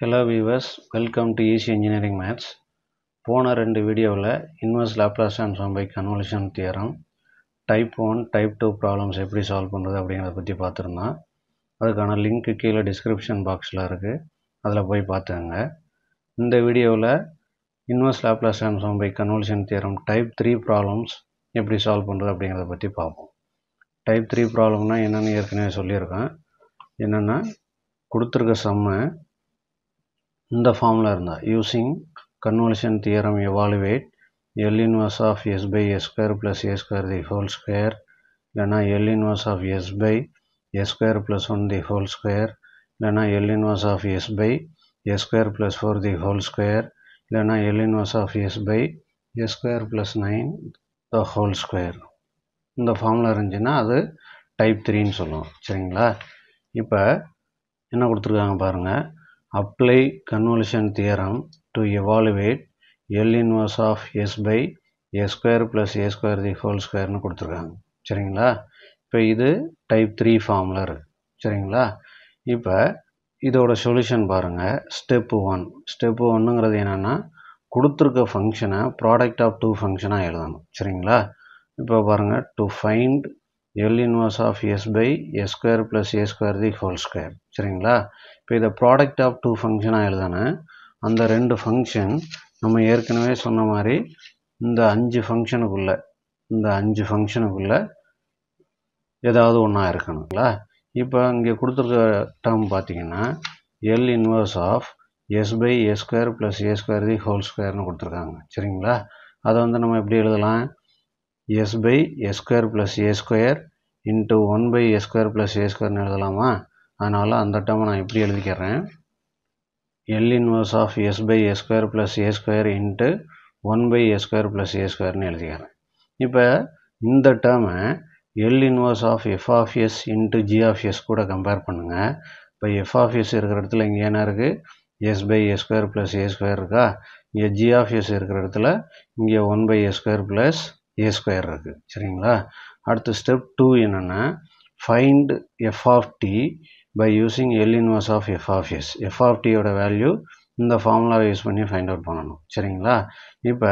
Hello viewers welcome to easy engineering maths போன ரெண்டு வீடியோவில் inverse Laplace transform by convolution theorem type one type two problems எப்படி solve பண்ணுறது அப்படிங்கிறத பற்றி பார்த்துருந்தோம். அதுக்கான லிங்க்கு கீழே டிஸ்கிரிப்ஷன் பாக்ஸில் இருக்குது அதில் போய் பார்த்துக்கங்க. இந்த வீடியோவில் inverse Laplace transform by convolution theorem type three problems எப்படி சால்வ் பண்ணுறது அப்படிங்கிறத பற்றி பார்ப்போம். டைப் த்ரீ ப்ராப்ளம்னால் என்னென்னு ஏற்கனவே சொல்லியிருக்கேன். என்னென்னா கொடுத்துருக்க சம்மை இந்த ஃபார்மில் இருந்தால் using convolution theorem evaluate L inverse of S by S square plus A square the whole square இல்லைனா L inverse of S by S square plus one the whole square இல்லைனா L inverse of S by S square plus four the whole square இல்லைனா L inverse of S by S square plus nine the whole square இந்த ஃபார்மில் இருந்துச்சுன்னா அது type த்ரீன்னு சொல்லுவோம். சரிங்களா? இப்போ என்ன கொடுத்துருக்காங்க பாருங்கள் apply convolution theorem to evaluate L inverse of S by A square plus A square the whole squareனு கொடுத்துருக்காங்க. சரிங்களா? இப்போ இது டைப் த்ரீ ஃபார்மில் இருக்குது சரிங்களா? இப்போ இதோட சொல்யூஷன் பாருங்கள் ஸ்டெப்பு ஒன் ஸ்டெப்பு ஒன்றுங்கிறது என்னென்னா கொடுத்துருக்க ஃபங்க்ஷனை ப்ராடக்ட் ஆஃப் டூ ஃபங்க்ஷனாக எழுதணும். சரிங்களா? இப்போ பாருங்கள் to find L inverse of S by S square plus A square the whole square சரிங்களா? இப்போ இதை ப்ராடக்ட் ஆஃப் டூ ஃபங்க்ஷனாக எழுதானேன் அந்த ரெண்டு ஃபங்க்ஷன் நம்ம ஏற்கனவே சொன்ன மாதிரி இந்த அஞ்சு ஃபங்க்ஷனுக்குள்ளே இந்த அஞ்சு ஃபங்க்ஷனுக்குள்ளே ஏதாவது ஒன்றா இருக்கணுங்களா? இப்போ இங்கே கொடுத்துருக்க டேர்ம் பார்த்தீங்கன்னா L inverse of S by A square plus A square the whole ஸ்கொயர்னு கொடுத்துருக்காங்க. சரிங்களா? அதை வந்து நம்ம எப்படி எழுதலாம்? S by S square plus A square into one by S square plus A ஸ்கொயர்னு எழுதலாமா? அதனால் அந்த டேர்மை நான் எப்படி எழுதிக்கிறேன்? L inverse of S by A square plus A square into one by A square plus A ஸ்கொயர்னு எழுதிக்கிறேன். இப்போ இந்த டேர்மை L inverse of F of S into G of S கூட கம்பேர் பண்ணுங்கள் இப்போ எஃப் ஆஃப் எஸ் இருக்கிற இடத்துல இங்கே என்ன இருக்குது S by A square plus A square இருக்கா? இங்கே ஜி ஆஃப் எஸ் இருக்கிற இடத்துல இங்கே one by A square plus A square இருக்குது சரிங்களா? அடுத்து ஸ்டெப் டூ என்னென்னா find F of T by using L inverse of F of S F of டியோட value இந்த ஃபார்முலாவை யூஸ் பண்ணி ஃபைண்ட் அவுட் பண்ணணும். சரிங்களா? இப்போ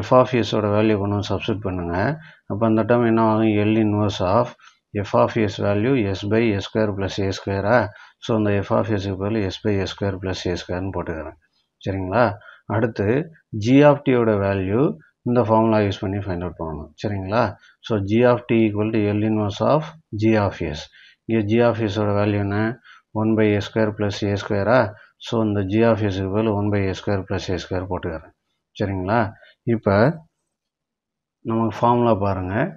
எஃப் ஆஃப் எஸோட வேல்யூ கொண்டு வந்து சப்ஸ்டியூட் பண்ணுங்கள் அப்போ அந்த டைம் என்ன ஆகும்? L inverse of F of S value S by S square plus A ஸ்கொயரா so அந்த எஃப் ஆஃப் எஸ்க்கு பதில் S by S square plus A ஸ்கொயர்னு போட்டுக்கிறேன். சரிங்களா? அடுத்து ஜி ஆஃப் டியோட வேல்யூ இந்த ஃபார்முலா யூஸ் பண்ணி ஃபைண்ட் அவுட் பண்ணணும். சரிங்களா? So G of T equal to L inverse of G of S இங்கே ஜி ஆஃப் எஸோட வேல்யூ என்ன one by A square plus A ஸ்கொயரா so இந்த ஜி ஆஃப் எஸ்க்கு பதில் one by A square plus A square போட்டுக்கிறேன் சரிங்களா இப்போ நமக்கு ஃபார்முலா பாருங்கள்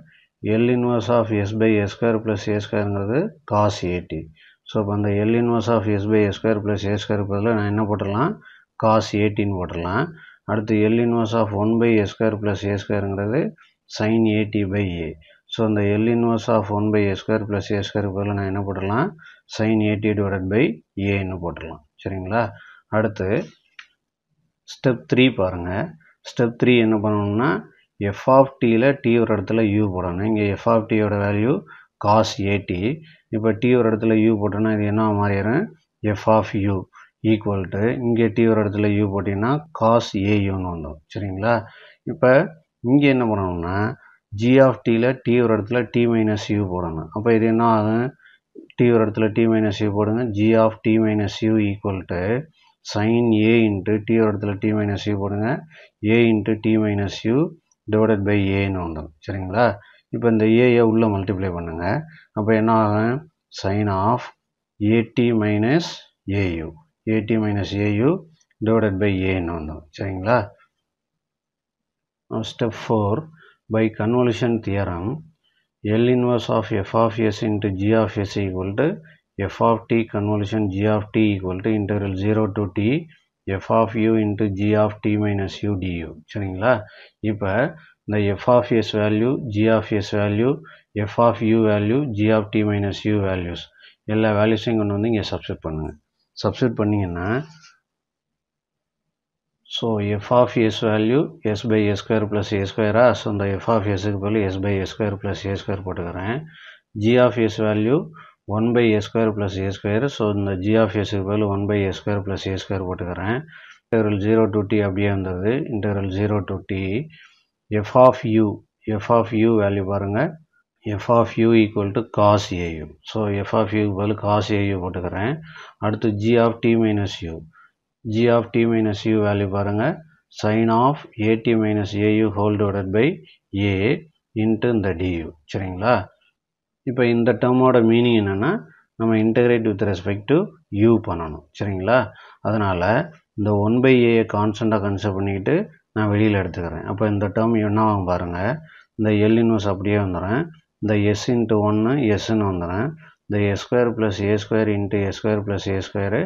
L inverse of S by A square plus A ஸ்கொயருங்கிறது cos AD so இப்போ அந்த L inverse of S by A square plus A square பதில் நான் என்ன போட்டுடலாம் காஸ் ஏட்டின்னு போட்டுடலாம் அடுத்து L inverse of one by A square plus A ஸ்கொயருங்கிறது sine A T by A so அந்த L inverse of one by A square plus A square பதில் நான் என்ன போட்டுடலாம்? சைன் ஏடி டிவைடட் பை ஏன்னு போட்டுடலாம். சரிங்களா? அடுத்து ஸ்டெப் த்ரீ பாருங்கள் ஸ்டெப் த்ரீ என்ன பண்ணணும்னா எஃப் ஆஃப் டியில் டி ஒரு இடத்துல யூ போடணும். இங்கே எஃப் ஆஃப் டியோட வேல்யூ காஸ் ஏடி இப்போ டி ஒரு இடத்துல யூ போட்டோன்னா இது என்ன மாறிடும் F of U equal to இங்கே டி ஒரு இடத்துல யூ போட்டிங்கன்னா காஸ் ஏயூன்னு வந்துடும். சரிங்களா? இப்போ இங்கே என்ன பண்ணணும்னா ஜி ஆஃப் டியில் டி ஒரு இடத்துல டி மைனஸ் யூ போடணும். அப்போ இது என்ன ஆகும்? டி ஒரு இடத்துல டி மைனஸ் யூ போடுங்க. G of T minus U equal to sine A into T ஒரு இடத்துல டி மைனஸ் யூ போடுங்க. A into T minus U divided by ஏன்னு வந்துடும் சரிங்களா? இப்போ இந்த ஏயை உள்ளே மல்டிப்ளை பண்ணுங்கள் அப்போ என்ன ஆகும்? Sine of A T minus A U A T minus A U divided by ஏன்னு வந்துடும் சரிங்களா? Step four by convolution theorem L inverse of f of s into g of s equal to f of t convolution g of t equal to integral 0 to t f of u into g of t minus u du சரிங்களா இப்போ இந்த f of s value g of s value f of u value g of t minus u values எல்லா வேல்யூஸையும் கொண்டு வந்து இங்கே substitute பண்ணுங்கள் substitute பண்ணிங்கன்னா so F of S value S by S square plus A ஸ்கொயரா so அந்த F of எஸ்க்கு பதில் S by S square plus A square போட்டுக்கிறேன். G of S value one by A square plus A square so இந்த G of எஸ்க்கு பதில் one by A square plus A square போட்டுக்கிறேன். Interval zero to D அப்படியே வந்தது interval zero to T F of U F of U value பாருங்கள் F of U equal to cos A U so F of யூக்கு பதில் cos AU போட்டுக்கிறேன். அடுத்து G of T minus U G of T minus U value பாருங்கள் sine of A T minus A U whole divided by A into இந்த due சரிங்களா? இப்போ இந்த டேர்மோட meaning என்னென்னா நம்ம integrate with respect to u பண்ணணும். சரிங்களா? அதனால் இந்த ஒன் பை ஏயை கான்ஸ்டண்ட்டாக கன்சிடர் பண்ணிக்கிட்டு நான் வெளியில் எடுத்துக்கிறேன். அப்போ இந்த டேர்ம் என்னவாகும் பாருங்கள் இந்த எல் இன்வர்ஸ் அப்படியே வந்துடுறேன் இந்த எஸ் இன்ட்டு ஒன்று எஸ்ன்னு வந்துடுறேன் இந்த S square plus A square into S square plus A square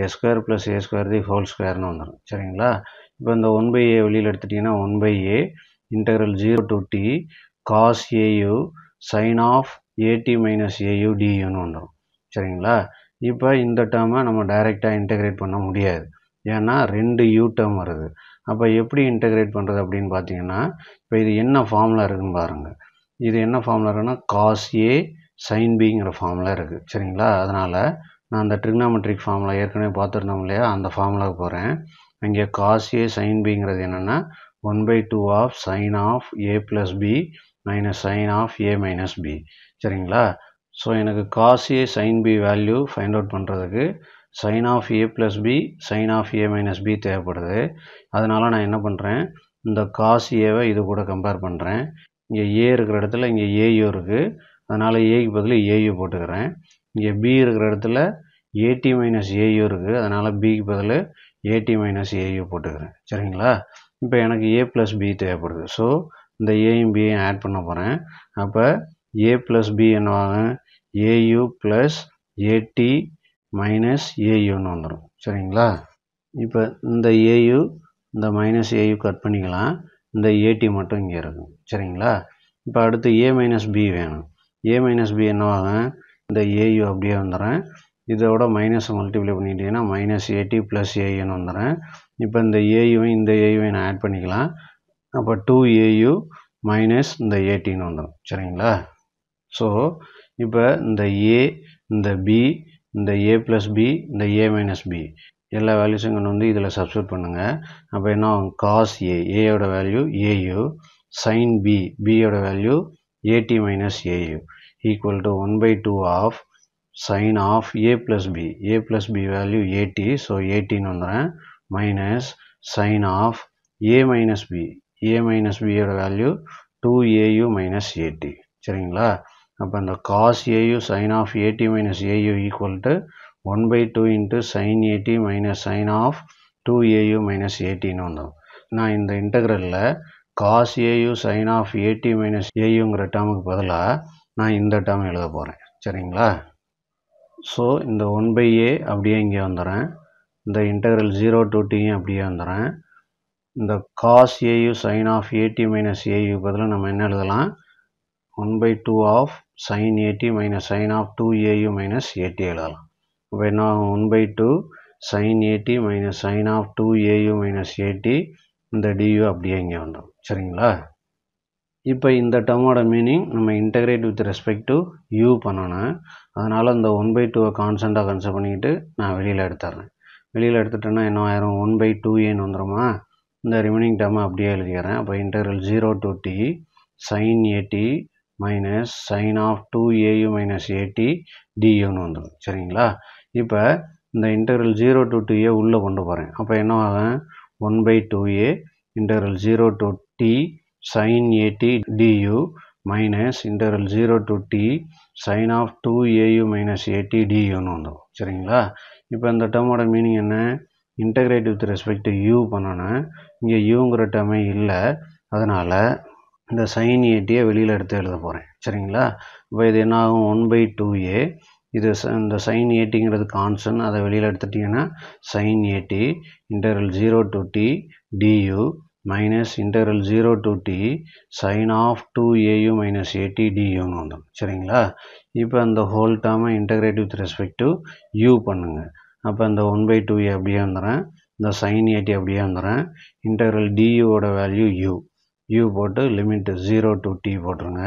A square plus A square the whole ஸ்கொயர்னு வந்துடும் சரிங்களா? இப்போ இந்த ஒன் பை ஏ வெளியில் எடுத்துட்டிங்கன்னா one by A integral zero to T cos A U sine of A T minus A U டியூன்னு வந்துடும் சரிங்களா? இப்போ இந்த டேர்மை நம்ம டைரெக்டாக இன்டகிரேட் பண்ண முடியாது. ஏன்னா ரெண்டு யூ டேர்ம் வருது. அப்போ எப்படி இன்டகிரேட் பண்ணுறது அப்படின்னு பார்த்தீங்கன்னா இப்போ இது என்ன ஃபார்முலா இருக்குன்னு பாருங்கள் இது என்ன ஃபார்முலா இருக்குன்னா காஸ் ஏ சைன் பிங்கிற ஃபார்முலா இருக்குது சரிங்களா? அதனால் நான் அந்த ட்ரிக்னாமெட்ரிக் ஃபார்முலா ஏற்கனவே பார்த்துருந்தோம் இல்லையா? அந்த ஃபார்முலாவுக்கு போகிறேன் இங்கே காஸ் ஏ சைன் பிங்கிறது என்னென்னா one by two of sine of A plus B minus sine of A minus B சரிங்களா? ஸோ எனக்கு cos A sine B value find out பண்ணுறதுக்கு sine of A plus B sine of A minus B தேவைப்படுது. அதனால் நான் என்ன பண்ணுறேன் இந்த cos ஏவை இது கூட கம்பேர் பண்ணுறேன் இங்கே ஏ இருக்கிற இடத்துல இங்கே ஏயு இருக்குது அதனால் ஏக்கு பதில் ஏயு போட்டுக்கிறேன். இங்கே பி இருக்கிற இடத்துல ஏடி மைனஸ் ஏயு இருக்குது அதனால் பிக்கு பதில் ஏடி மைனஸ் ஏயு போட்டுக்கிறேன். சரிங்களா? இப்போ எனக்கு ஏ ப்ளஸ் பி தேவைப்படுது. ஸோ இந்த ஏயும் பியும் ஆட் பண்ண போகிறேன் அப்போ ஏ plus B என்னவாங்க A U plus A T minus ஏயுன்னு வந்துடும் சரிங்களா? இப்போ இந்த ஏயு இந்த மைனஸ் ஏயு கட் பண்ணிக்கலாம். இந்த ஏடி மட்டும் இங்கே இருக்கும் சரிங்களா? இப்போ அடுத்து ஏ மைனஸ் பி வேணும். ஏ மைனஸ் பி என்னவாங்க இந்த ஏயு அப்படியே வந்துடுறேன். இதோட மைனஸை மல்டிப்ளை பண்ணிட்டீங்கன்னா மைனஸ் ஏடி ப்ளஸ் ஏயுன்னு வந்துடுறேன். இப்போ இந்த ஏயுவையும் இந்த ஏயுவையும் நான் ஆட் பண்ணிக்கலாம். அப்போ டூ ஏயு மைனஸ் இந்த ஏடின்னு வந்துடும். சரிங்களா? ஸோ இப்போ இந்த ஏ இந்த பி இந்த ஏ ப்ளஸ் பி இந்த ஏ மைனஸ் பி எல்லா வேல்யூஸும் கொண்டு வந்து இதில் சப்ஸ்டியூட் பண்ணுங்கள் அப்போ என்ன ஆகும்? Cos A ஏயோட value A U sine B பியோட value A T minus A U equal to one by two of sine of A plus B A plus B value A T so ஏடின்னு வந்துடுறேன் minus sine of A minus B A minus பியோட value two A U minus A T சரிங்களா? அப்போ இந்த cos A U sine of A T minus A U equal to one by two into sine A T minus sine of two A U minus ஏடின்னு வந்துடும் நான் இந்த இன்டகிரலில் cos A U sine of A T minus ஏயுங்கிற டேர்முக்கு பதிலாக நான் இந்த term எழுத போகிறேன் சரிங்களா? ஸோ இந்த ஒன் பை ஏ அப்படியே இங்கே வந்துடுறேன் இந்த இன்டகிரல் ஜீரோ டு டியும் அப்படியே வந்துடுறேன் இந்த cos a u sin of a t minus a u பதில் நம்ம என்ன எழுதலாம்? One by two of sin a t minus sin of two a u minus a t எழுதலாம். இப்போ என்ன one by two sin a t minus sin of two a u minus a t இந்த due அப்படியே இங்கே வந்துடும். சரிங்களா? இப்போ இந்த டேர்மோட மீனிங் நம்ம integrate with respect to u பண்ணணும். அதனால் இந்த ஒன் பை டூவை கான்ஸ்டண்ட்டாக கன்சிடர் பண்ணிக்கிட்டு நான் வெளியில் எடுத்துட்றேன் வெளியில் எடுத்துட்டேன்னா என்ன ஆயிரும்? ஒன் பை டூ ஏன்னு வந்துடுமா இந்த ரிமைனிங் டேர்மை அப்படியே எழுதிக்கிறேன். அப்போ integral zero to t sin a t minus sin of two a u minus a t டியூன்னு வந்துடும் சரிங்களா? இப்போ இந்த integral zero to two a உள்ளே கொண்டு போகிறேன் அப்போ என்ன ஆகும்? One by two a integral zero to t sin a t d u minus interval zero to t sin of two a u minus a t டியூன்னு வந்துடும் சரிங்களா? இப்போ இந்த டேர்மோட மீனிங் என்ன? இன்டகிரேட் வித் ரெஸ்பெக்ட் யூ பண்ணணும் இங்கே யூங்கிற டேர்மே இல்லை. அதனால் இந்த சைன் ஏடியை வெளியில் எடுத்து எழுத போகிறேன் சரிங்களா? இப்போ இது என்ன ஆகும்? ஒன் பை டூ ஏ இது இந்த சைன் ஏட்டிங்கிறது கான்ஸ்டன் அதை வெளியில் எடுத்துட்டிங்கன்னா sine A T interval zero to T du minus interval zero to T sine of two A U minus A T டியூன்னு வந்துடும். சரிங்களா? இப்போ அந்த ஹோல் டேர்மை integrate with respect to u பண்ணுங்கள் அப்போ இந்த ஒன் பை டூ ஏ அப்படியே வந்துடுறேன் இந்த சைன் ஏடி அப்படியே வந்துடுறேன் இன்டர்வல் டியூவோட வேல்யூ யூ யூ போட்டு லிமிட் ஜீரோ டு டி போட்டுருங்க.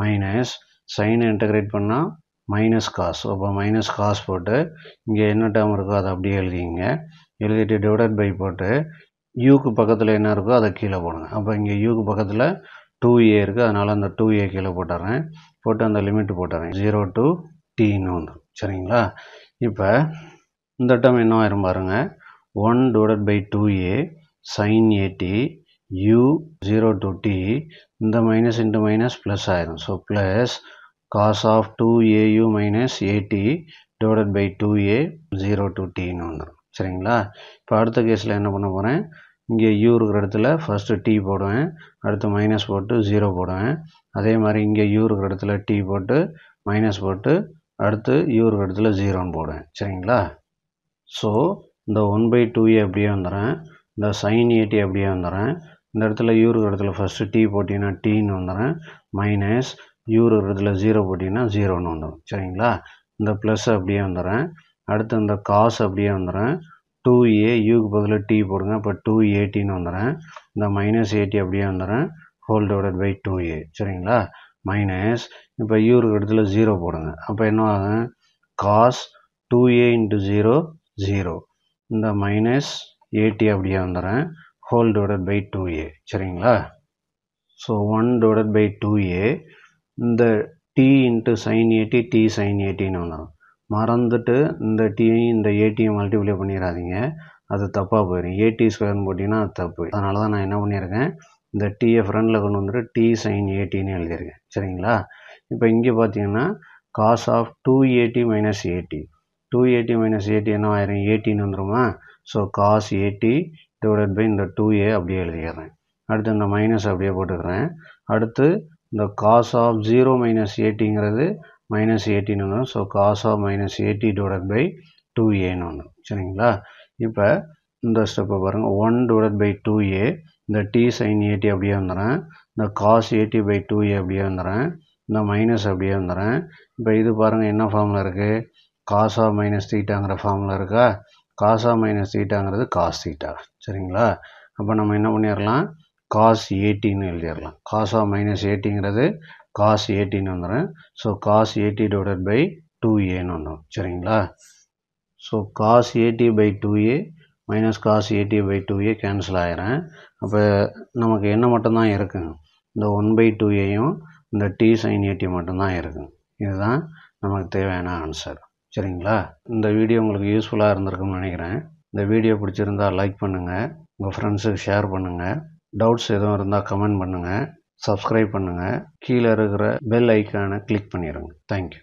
மைனஸ் சைனை இன்டகிரேட் பண்ணால் மைனஸ் காஸ் அப்போ மைனஸ் காஸ் போட்டு இங்கே என்ன டேர்ம் இருக்கோ அதை அப்படியே எழுதிங்க எழுதிட்டு டிவைடட் பை போட்டு யூக்கு பக்கத்தில் என்ன இருக்கோ அதை கீழே போடுங்க. அப்போ இங்கே யூக்கு பக்கத்தில் டூ ஏ இருக்குது அதனால் அந்த டூ ஏ கீழே போட்டுறேன். போட்டு அந்த லிமிட் போட்டுறேன். ஜீரோ டு டீன்னு வந்துடும் சரிங்களா? இப்போ இந்த டம் என்ன ஆயிரும் பாருங்க. One divide by two A sine A T U zero to T இந்த மைனஸ் இன்ட்டு மைனஸ் ப்ளஸ் ஆயிரும். So plus cos of two A U minus A T divide by two A zero to டின்னு வந்துடும் சரிங்களா? இப்போ அடுத்த கேஸில் என்ன பண்ண போகிறேன் இங்கே யூ இருக்கிற இடத்துல ஃபஸ்ட்டு டி போடுவேன். அடுத்து மைனஸ் போட்டு ஜீரோ போடுவேன். அதே மாதிரி இங்கே யூ இருக்கிற இடத்துல டி போட்டு மைனஸ் போட்டு அடுத்து யூ இருக்கிற இடத்துல ஜீரோன்னு போடுவேன். சரிங்களா? ஸோ இந்த ஒன் பை டூ ஏ அப்படியே வந்துடுறேன். இந்த சைன் ஏடி அப்படியே வந்துடுறேன். இந்த இடத்துல யூ இருக்கிற இடத்துல ஃபஸ்ட்டு டி போட்டிங்கன்னா டீன்னு வந்துடுறேன். மைனஸ் யூ இருக்கிற இடத்துல ஜீரோ போட்டிங்கன்னா ஜீரோன்னு வந்துடும். சரிங்களா? இந்த ப்ளஸ் அப்படியே வந்துடுறேன். அடுத்து இந்த காசு அப்படியே வந்துடுறேன் டூ ஏ யூக்கு பதில் டி போடுங்க. இப்போ டூ ஏடின்னு வந்துடுறேன் இந்த மைனஸ் ஏடி அப்படியே வந்துடுறேன் whole divided by two A சரிங்களா? மைனஸ் இப்போ யூ இருக்கிற இடத்துல ஜீரோ போடுங்க. அப்போ என்ன ஆகும்? Cos two A into zero zero இந்த மைனஸ் ஏடி அப்படியே வந்துடுறேன் whole divided by two A சரிங்களா? So one divided by two A இந்த T into sine A T T sine ஏடின்னு வந்துடும் மறந்துட்டு இந்த டீயும் இந்த ஏடிஎம் மல்டிப்ளை பண்ணிடாதீங்க அது தப்பாக போயிடும் ஏடி ஸ்கொயர்னு போட்டிங்கன்னா அது தப்பு. அதனால தான் நான் என்ன பண்ணியிருக்கேன் இந்த டீயை ஃப்ரண்டில் கொண்டு வந்துட்டு டி சைன் ஏடின்னு எழுதியிருக்கேன் சரிங்களா? இப்போ இங்கே பார்த்தீங்கன்னா cos of two A T minus A T two A T minus A T என்ன ஆயிரும்? ஏடின்னு வந்துருமா? So cos A T divided by இந்த டூ ஏ அப்படியே எழுதிக்கிறேன் அடுத்து இந்த மைனஸ் அப்படியே போட்டுக்கிறேன். அடுத்து இந்த காஸ் ஆஃப் ஜீரோ மைனஸ் ஏடிங்கிறது மைனஸ் எயிட்டின்னு வரும் so cos of minus A T divide by two ஏன்னு ஒன்று சரிங்களா? இப்போ இந்த ஸ்டெப்பை பாருங்கள் one divide by two A இந்த டி சைன் ஏடி அப்படியே வந்துடுறேன் இந்த cos A T by two A அப்படியே வந்துடுறேன் இந்த மைனஸ் அப்படியே வந்துடுறேன் இப்போ இது பாருங்கள் என்ன ஃபார்மில் இருக்குது காஸ் ஆஃப் மைனஸ் தீட்டாங்கிற ஃபார்மில் இருக்கா? காஸ் ஆஃப் மைனஸ் தீட்டாங்கிறது காஸ் தீட்டா சரிங்களா? அப்போ நம்ம என்ன பண்ணிடலாம்? காஸ் ஏட்டின்னு எழுதிடலாம். காஸ் ஆஃப் மைனஸ் ஏட்டிங்கிறது காஸ் எயிட்டின்னு வந்துடுறேன் so cos A T divided by two ஏன்னு வந்துடும் சரிங்களா? So cos A T by two A minus cos A T by two A cancel ஆகிறேன் அப்போ நமக்கு என்ன மட்டும்தான் இருக்குங்க இந்த ஒன் பை டூ ஏயும் இந்த டி சைன் எயிட்டி மட்டும்தான் இருக்குங்க இதுதான் நமக்கு தேவையான ஆன்சர் சரிங்களா? இந்த வீடியோ உங்களுக்கு யூஸ்ஃபுல்லாக இருந்திருக்கும்னு நினைக்கிறேன். இந்த வீடியோ பிடிச்சிருந்தா லைக் பண்ணுங்கள் உங்கள் ஃப்ரெண்ட்ஸுக்கு ஷேர் பண்ணுங்கள் டவுட்ஸ் எதுவும் இருந்தால் கமெண்ட் பண்ணுங்கள் சப்ஸ்கிரைப் பண்ணுங்கள் கீழே இருக்கிற பெல் ஐக்கானை கிளிக் பண்ணிடுங்க தேங்க்யூ